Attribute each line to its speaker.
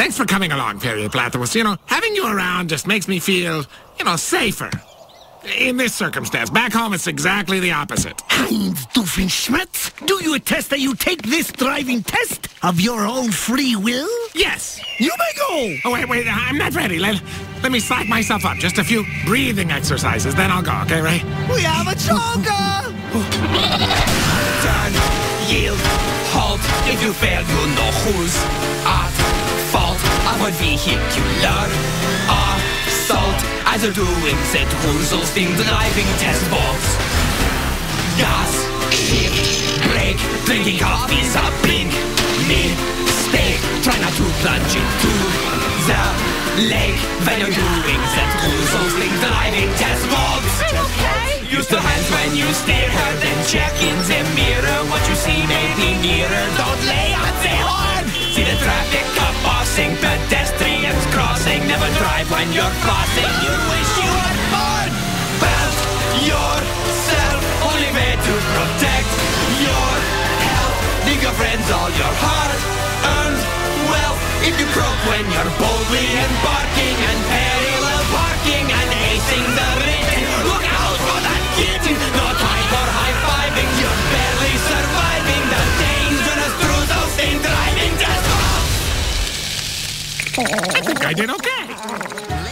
Speaker 1: Thanks for coming along, Perry Platypus. You know, having you around just makes me feel, you know, safer. In this circumstance, back home it's exactly the opposite.
Speaker 2: Heinz Doofenshmirtz, do you attest that you take this driving test of your own free will?
Speaker 1: Yes.
Speaker 2: You may go.
Speaker 1: Oh, wait, wait, I'm not ready. Let, let me psych myself up. Just a few breathing exercises, then I'll go, okay, Ray?
Speaker 2: We have a choker.
Speaker 3: Turn, yield, halt. If you fail, you know who's at fault. Aber vehicular assault. Also doing set rules aus dem Driving Test Box. Gas, shift, brake, drinking coffee is a big mistake. Try not to plunge into the lake when you're doing rules aus dem Driving Test Box. Use the hands when you steer her, then check in the mirror what you see maybe nearer. Don't lay Never drive when you're crossing. You wish you were born. Belt yourself. Only way to protect your health. Leave your friends all your hard
Speaker 1: I think I did okay.